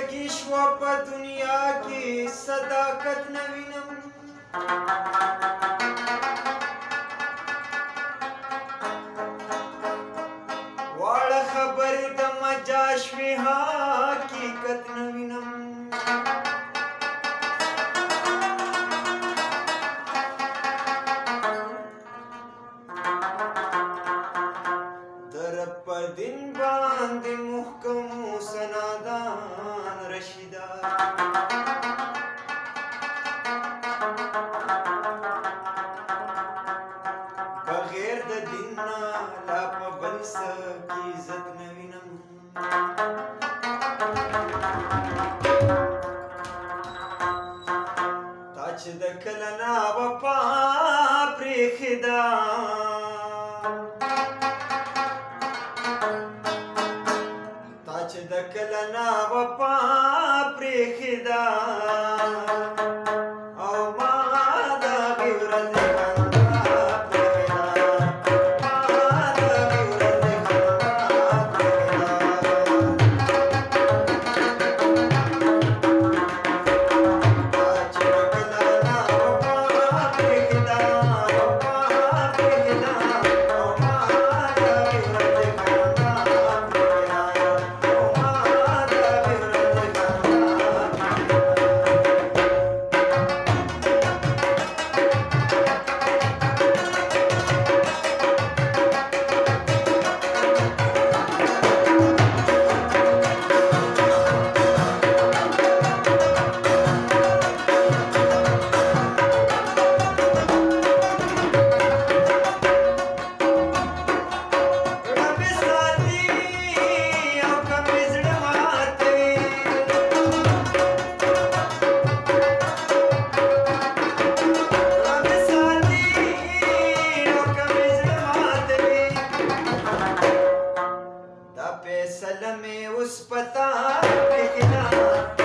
لګي شو په دنیا کې صداقت نه وینم واړه خبرې د مجاشوي حقیقت نه د دین نه لا په بل څه کې عزت نه وینم تا چې د کله نه وفا پرېښېده تا چې د کله نه وفا असल में उस पता लिखना